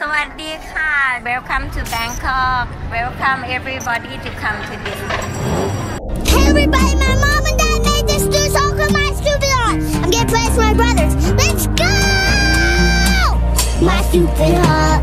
สวัสดีค่ะ Welcome to Bangkok. Welcome everybody to come to this Hey everybody my mom and dad made this new song for My Stupid Heart. I'm gonna play it for my brothers. Let's go! My Stupid Heart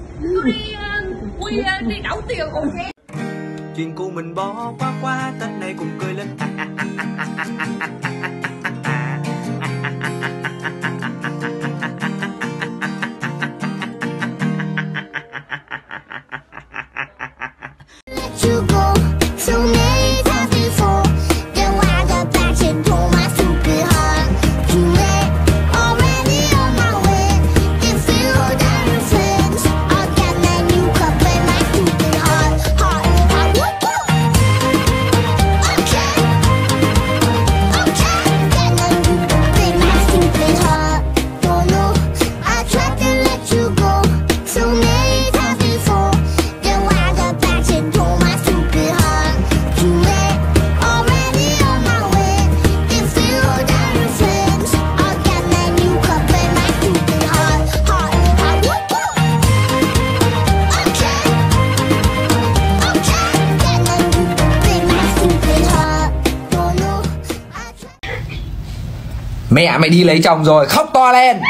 quy quy ờ, ờ, đi đảo tiền ok chuyện cũ mình bỏ qua qua tết này cùng cười lên. You go mẹ mày đi lấy chồng rồi khóc to lên.